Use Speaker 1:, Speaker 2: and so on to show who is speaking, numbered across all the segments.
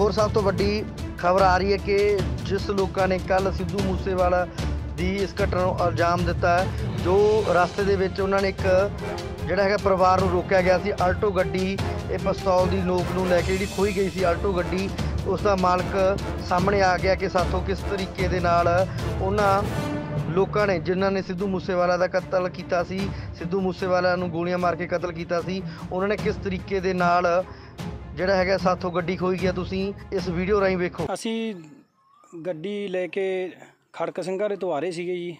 Speaker 1: ਹੋਰ ਸਭ ਤੋਂ ਵੱਡੀ ਖਬਰ ਆ ਰਹੀ ਹੈ ਕਿ ਜਿਸ ਲੋਕਾਂ ਨੇ ਕੱਲ ਸਿੱਧੂ ਮੂਸੇਵਾਲਾ ਦੀ ਇਸ ਘਟਨਾ ਨੂੰ ਅੰਜਾਮ ਦਿੱਤਾ ਜੋ ਰਸਤੇ ਦੇ ਵਿੱਚ ਉਹਨਾਂ ਨੇ ਇੱਕ ਜਿਹੜਾ ਹੈਗਾ ਪਰਿਵਾਰ ਨੂੰ ਰੋਕਿਆ ਗਿਆ ਸੀ, ਆਲਟੋ ਗੱਡੀ, ਇਹ ਪਿਸਤੌਲ ਦੀ ਨੋਕ ਨੂੰ ਲੈ ਕੇ ਜਿਹੜੀ ਖੋਈ ਗਈ ਸੀ ਆਲਟੋ ਗੱਡੀ, ਉਸ ਦਾ ਮਾਲਕ ਸਾਹਮਣੇ ਆ ਗਿਆ ਕਿ ਸਾਥੋਂ ਕਿਸ ਤਰੀਕੇ ਦੇ ਨਾਲ ਉਹਨਾਂ ਲੋਕਾਂ ਨੇ, ਜਿਨ੍ਹਾਂ ਨੇ ਸਿੱਧੂ ਮੂਸੇਵਾਲਾ ਦਾ ਕਤਲ ਕੀਤਾ ਸੀ, ਸਿੱਧੂ ਮੂਸੇਵਾਲਾ ਨੂੰ ਗੋਲੀਆਂ ਮਾਰ ਕੇ ਕਤਲ ਕੀਤਾ ਸੀ, ਉਹਨਾਂ ਨੇ ਕਿਸ ਤਰੀਕੇ ਦੇ ਨਾਲ ਜਿਹੜਾ ਹੈਗਾ ਸਾਥੋਂ ਗੱਡੀ ਖੋਈ ਗਿਆ, ਤੁਸੀਂ ਇਸ ਵੀਡੀਓ ਰਾਹੀਂ ਵੇਖੋ।
Speaker 2: ਅਸੀਂ ਗੱਡੀ ਲੈ ਕੇ ਖੜਕ ਸਿੰਘਾਰੇ ਤੋਂ ਆ ਰਹੇ ਸੀਗੇ ਜੀ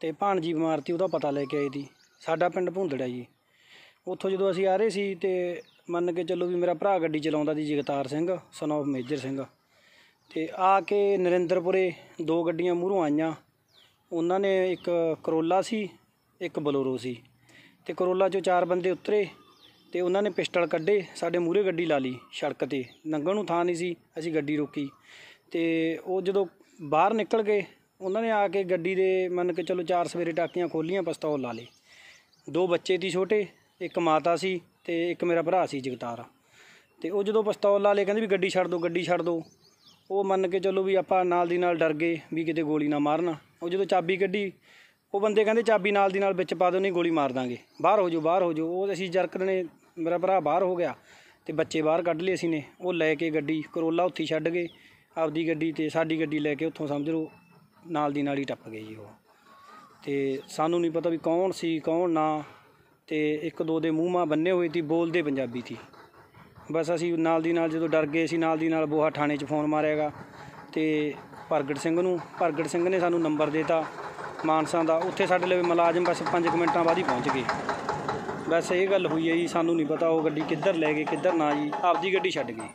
Speaker 2: ਤੇ ਭਾਣਜੀ ਬਿਮਾਰ ਤੀ ਉਹਦਾ ਪਤਾ ਲੈ ਕੇ ਆਏ ਦੀ ਸਾਡਾ ਪਿੰਡ ਭੁੰਦੜਾ ਜੀ। ਉੱਥੋਂ ਜਦੋਂ ਅਸੀਂ ਆ ਰਹੇ ਸੀ ਤੇ ਮੰਨ ਕੇ ਚੱਲੋ ਵੀ ਮੇਰਾ ਭਰਾ ਗੱਡੀ ਚਲਾਉਂਦਾ ਸੀ, ਜਗਤਾਰ ਸਿੰਘ ਸਨ of ਮੇਜਰ ਸਿੰਘ। ਤੇ ਆ ਕੇ ਨਰਿੰਦਰਪੁਰੇ ਦੋ ਗੱਡੀਆਂ ਮੂਹਰੋਂ ਆਈਆਂ। ਉਹਨਾਂ ਨੇ ਇੱਕ ਕਰੋਲਾ ਸੀ, ਇੱਕ ਬਲੋਰੋ ਸੀ। ਤੇ ਕਰੋਲਾ ਚੋਂ ਚਾਰ ਬੰਦੇ ਉਤਰੇ। ਤੇ ਉਹਨਾਂ ਨੇ ਪਿਸਟਲ ਕੱਢੇ, ਸਾਡੇ ਮੂਹਰੇ ਗੱਡੀ ਲਾ ਲਈ ਸੜਕ ਤੇ। ਲੰਘਣ ਨੂੰ ਥਾਂ ਨਹੀਂ ਸੀ, ਅਸੀਂ ਗੱਡੀ ਰੋਕੀ। ਤੇ ਉਹ ਜਦੋਂ ਬਾਹਰ ਨਿਕਲ ਗਏ, ਉਹਨਾਂ ਨੇ ਆ ਕੇ ਗੱਡੀ ਦੇ ਮੰਨ ਕੇ ਚਲੋ ਚਾਰ ਸਵੇਰੇ ਟਾਕੀਆਂ ਖੋਲੀਆਂ ਪਿਸਤੌਲ ਲਾ ਲਏ। ਦੋ ਬੱਚੇ ਸੀ ਛੋਟੇ, ਇੱਕ ਮਾਤਾ ਸੀ ਤੇ ਇੱਕ ਮੇਰਾ ਭਰਾ ਸੀ ਜਗਤਾਰ। ਤੇ ਉਹ ਜਦੋਂ ਪਿਸਤੌਲ ਲਾ ਲਏ, ਕਹਿੰਦੇ ਵੀ ਗੱਡੀ ਛੱਡ ਦਿਓ ਗੱਡੀ ਛੱਡ ਦਿਓ ਉਹ ਮੰਨ ਕੇ ਚਲੋ ਵੀ ਆਪਾਂ ਨਾਲ ਦੀ ਨਾਲ ਡਰ ਗਏ ਵੀ ਕਿਤੇ ਗੋਲੀ ਨਾ ਮਾਰਨ। ਉਹ ਜਦੋਂ ਚਾਬੀ ਕੱਢੀ ਉਹ ਬੰਦੇ ਕਹਿੰਦੇ ਚਾਬੀ ਨਾਲ ਦੀ ਨਾਲ ਵਿੱਚ ਪਾ ਦਿਓ, ਨਹੀਂ ਗੋਲੀ ਮਾਰ ਦਾਂਗੇ। ਬਾਹਰ ਹੋ ਜਾਓ, ਬਾਹਰ ਹੋ ਜਾਓ। ਉਹ ਅਸੀਂ ਜਰਕਣ ਨੇ, ਮੇਰਾ ਭਰਾ ਬਾਹਰ ਹੋ ਗਿਆ ਤੇ ਬੱਚੇ ਬਾਹਰ ਕੱਢ ਲਏ ਅਸੀਂ ਨੇ। ਉਹ ਲੈ ਕੇ ਗੱਡੀ, ਕਰੋਲਾ ਉੱਥੇ ਛੱਡ ਗਏ। ਆਪਦੀ ਗੱਡੀ ਤੇ, ਸਾਡੀ ਗੱਡੀ ਲੈ ਕੇ ਉੱਥੋਂ ਸਮਝ ਲਓ, ਨਾਲ ਦੀ ਨਾਲ ਹੀ ਟੱਪ ਗਏ ਜੀ ਉਹ। ਤੇ ਸਾਨੂੰ ਨਹੀਂ ਪਤਾ ਵੀ ਕੌਣ ਸੀ, ਕੌਣ ਨਾ। ਤੇ ਇੱਕ ਦੋ ਦੇ ਮੂੰਹ ਮਾਂ ਬੰਨੇ ਹੋਏ ਸੀ, ਬੋਲਦੇ ਪੰਜਾਬੀ ਸੀ। ਬਸ ਅਸੀਂ ਨਾਲ ਦੀ ਨਾਲ ਜਦੋਂ ਡਰ ਗਏ ਸੀ ਨਾਲ ਦੀ ਨਾਲ ਬੋਹਾ ਥਾਣੇ 'ਚ ਫੋਨ ਮਾਰਿਆਗਾ ਤੇ ਪ੍ਰਗਟ ਸਿੰਘ ਨੂੰ, ਪ੍ਰਗਟ ਸਿੰਘ ਨੇ ਸਾਨੂੰ ਨੰਬਰ ਦਿੱਤਾ। ਮਾਨਸਾ ਦਾ, ਉੱਥੇ ਸਾਡੇ ਲਈ ਮੁਲਾਜ਼ਮ ਬਸ 5 ਮਿੰਟਾਂ ਬਾਅਦ ਹੀ ਪਹੁੰਚ ਗਏ। ਬਸ ਇਹ ਗੱਲ ਹੋਈ ਹੈ ਜੀ, ਸਾਨੂੰ ਨਹੀਂ ਪਤਾ ਉਹ ਗੱਡੀ ਕਿੱਧਰ ਲੈ ਗਏ, ਕਿੱਧਰ ਨਾ ਜੀ, ਆਪਦੀ ਗੱਡੀ ਛੱਡ ਗਏ।